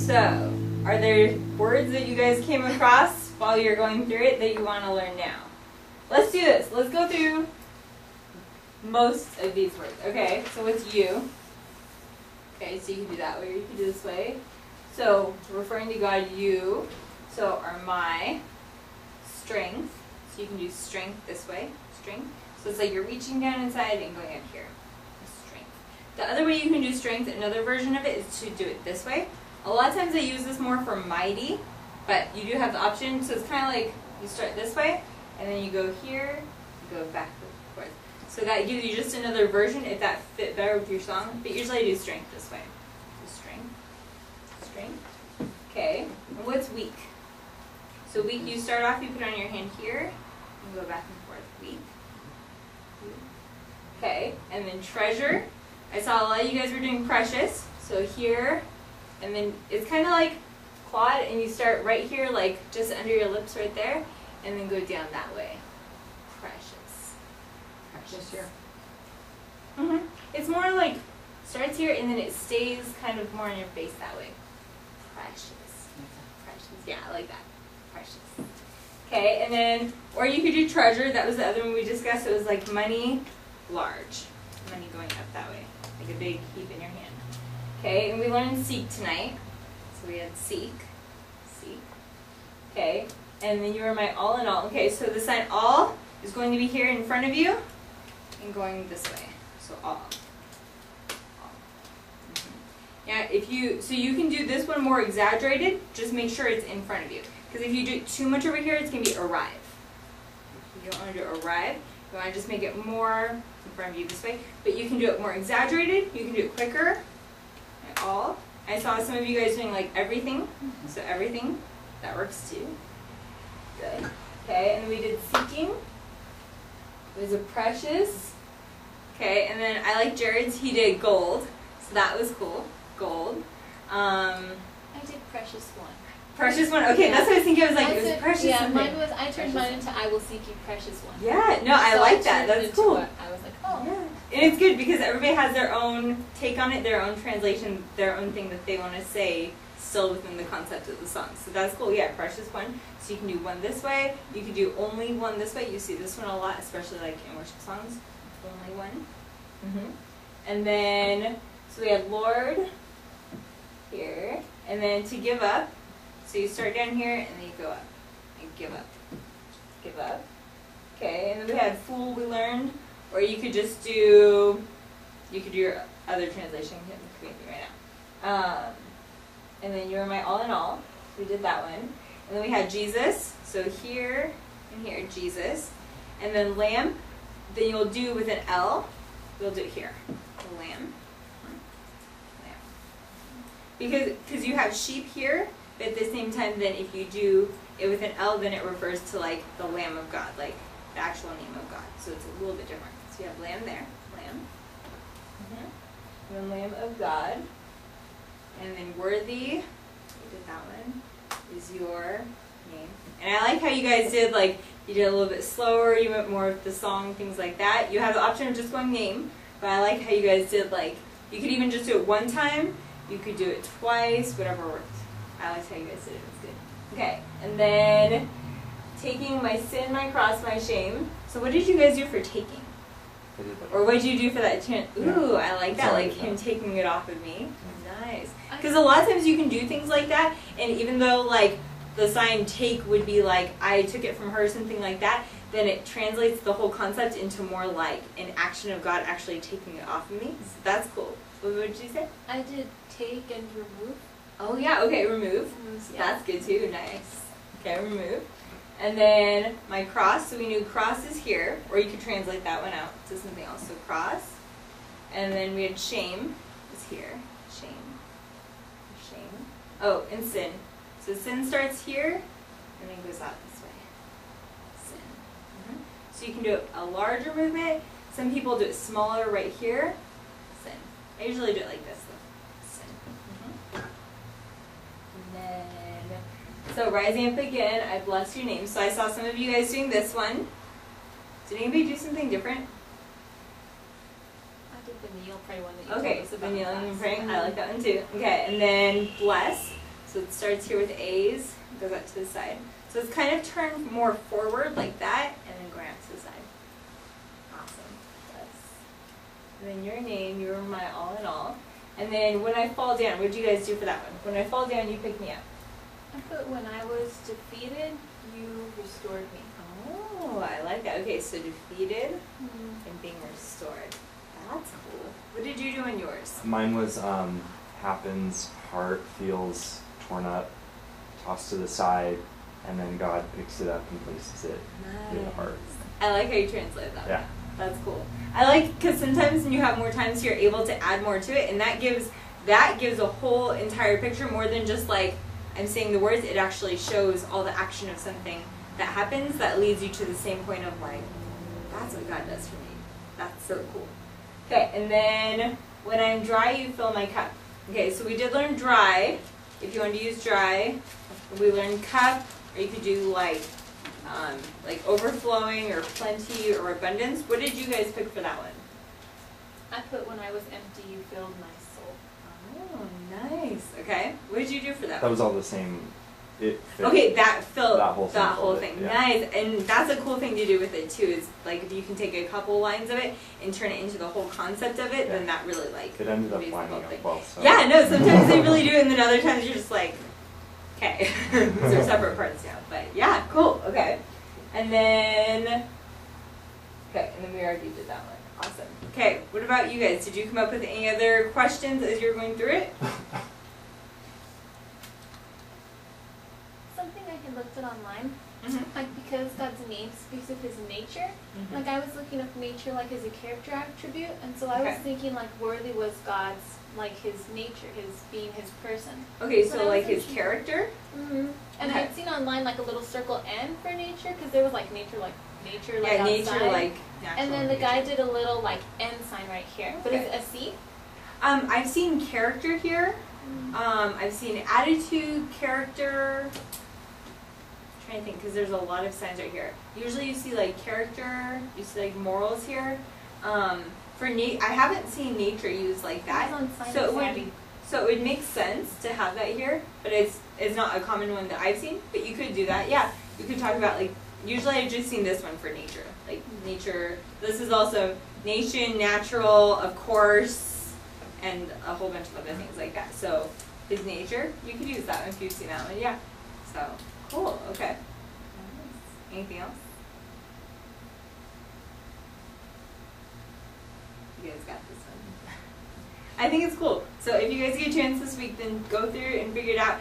So, are there words that you guys came across while you're going through it that you want to learn now? Let's do this. Let's go through most of these words. Okay, so what's you? Okay, so you can do that way or you can do this way. So, referring to God, you. So, are my strength. So you can do strength this way. Strength. So it's like you're reaching down inside and going up here. The other way you can do strength, another version of it, is to do it this way. A lot of times I use this more for mighty, but you do have the option. So it's kind of like you start this way, and then you go here, you go back and forth. So that gives you just another version if that fit better with your song. But usually I do strength this way. So strength, strength. Okay. And what's weak? So weak, you start off, you put on your hand here, and go back and forth. Weak. Okay, and then treasure. I saw a lot of you guys were doing precious. So here, and then it's kind of like quad, and you start right here, like just under your lips right there, and then go down that way. Precious. Just here. hmm It's more like starts here, and then it stays kind of more on your face that way. Precious. Precious. Yeah, I like that. Precious. Okay, and then, or you could do treasure. That was the other one we discussed. It was like money, large. Money going up that way. Like a big heap in your hand. Okay, and we learned seek tonight. So we had seek. Seek. Okay, and then you are my all in all. Okay, so the sign all is going to be here in front of you and going this way. So all. Mhm. Yeah, if you, so you can do this one more exaggerated, just make sure it's in front of you. Because if you do too much over here, it's going to be arrive. You don't want to do arrive. You want to just make it more in front of you this way. But you can do it more exaggerated. You can do it quicker. At all. I saw some of you guys doing like everything. So everything. That works too. Good. Okay, and we did seeking. It was a precious. Okay, and then I like Jared's. He did gold. So that was cool. Gold. Um, I did precious one. Precious one. Okay, Yeah. that's what I was thinking. I was like, I it was said- precious. Yeah, mine was. I turned Precious mine into I will seek you, precious one. Yeah, no, I So like that. That's cool. what I was like, oh. Yeah, and it's good because everybody has their own take on it, their own translation, their own thing that they want to say, still within the concept of the song. So that's cool. Yeah, precious one. So you can do one this way. You can do only one this way. You see this one a lot, especially like in worship songs. Only one. Mm-hmm. And then so we have Lord here, and then to give up. So you start down here and then you go up and give up. Give up. Okay, and then we had fool we learned, or you could just do, you could do your other translation, think of right now. Um, and then you're my all in all, we did that one. And then we had Jesus, so here and here, Jesus. And then lamb, then you'll do with an L, We'll do it here, lamb. Lamb. Because cause you have sheep here, but at the same time, then if you do it with an L, then it refers to like the Lamb of God, like the actual name of God. So it's a little bit different. So you have lamb there, lamb. Mm-hmm. And then lamb of God. And then worthy, you did that one, is your name. And I like how you guys did like, you did a little bit slower, you went more with the song, things like that. You have the option of just going name, but I like how you guys did like, you could even just do it one time, you could do it twice, whatever worked. I liked how you guys did it, it was good. Okay, and then taking my sin, my cross, my shame. So what did you guys do for taking? I did that. Or what did you do for that chin? Ooh, I like that, Sorry, like him no. taking it off of me. Nice. Because a lot of times you can do things like that, and even though like the sign take would be like I took it from her, something like that, then it translates the whole concept into more like an action of God actually taking it off of me. So that's cool. What would you say? I did take and remove. Oh yeah, okay, remove. Yeah. That's good too, nice. Okay, remove. And then my cross, so we knew cross is here, or you could translate that one out to something else. So cross. And then we had shame is here. Shame. Shame. Oh, and sin. So sin starts here and then goes out this way. Sin. Mhm. So you can do a larger movement. Some people do it smaller right here. Sin. I usually do it like this though. Sin. Mhm. And then, so rising up again, I bless your name. So I saw some of you guys doing this one. Did anybody do something different? I did the kneel pray one that you Okay, so the kneeling and praying, I like that one too. Okay, and then bless. So it starts here with A's, goes out to the side. So it's kind of turned more forward like that, and then going out to the side. Awesome. Yes. And then your name, you were my all in all. And then when I fall down, what did you guys do for that one? When I fall down, you pick me up. I put when I was defeated, you restored me. Oh, I like that. Okay, so defeated Mm. and being restored. That's cool. What did you do in yours? Mine was um, happens, heart feels torn up, tossed to the side, and then God picks it up and places it in the heart. I like how you translate that. Yeah. That's cool. I like because sometimes when you have more times, you're able to add more to it, and that gives that gives a whole entire picture more than just like I'm saying the words. It actually shows all the action of something that happens that leads you to the same point of like, that's what God does for me. That's so cool. Okay, and then when I'm dry, you fill my cup. Okay, so we did learn dry. If you want to use dry, we learned cup, or you could do like um, like overflowing or plenty or abundance. What did you guys pick for that one? I put when I was empty, you filled my nice. Okay. What did you do for that? That was all the same. It. Okay, that filled That whole thing That whole filled it, yeah. Nice. And that's a cool thing to do with it too. Is like if you can take a couple lines of it and turn it into the whole concept of it, then that really like It ended up lining up thing. well. So. Yeah, no, sometimes they really do, and then other times you're just like, okay, these are separate parts now. But yeah, cool, okay. And then, okay, and then we already did that one. Awesome. Okay, what about you guys? Did you come up with any other questions as you were going through it? Something I had looked at online, Mm-hmm. like because God's name speaks of His nature. Like I was looking up nature like as a character attribute, and so I was thinking like worthy was God's like His nature, His being, His person. Okay, When so like his character? Mm-hmm. And Okay. I'd seen online like a little circle N for nature because there was like nature, like nature, like yeah, outside. nature, like. And then the nature. guy did a little like N sign right here, but Okay. it's a C. Um, I've seen character here. Um, I've seen attitude, character. I'm trying to think because there's a lot of signs right here. Usually you see like character, you see like morals here. Um, for na- I haven't seen nature used like that. So it would so it would make sense to have that here, but it's it's not a common one that I've seen. But you could do that. Yeah, you could talk about like usually I've just seen this one for nature, like nature. This is also nation, natural, of course, and a whole bunch of other things like that. So is nature, you could use that one if you've seen that one. Yeah. So cool. Okay. Anything else? You guys got this one. I think it's cool. So if you guys get a chance this week, then go through and figure it out.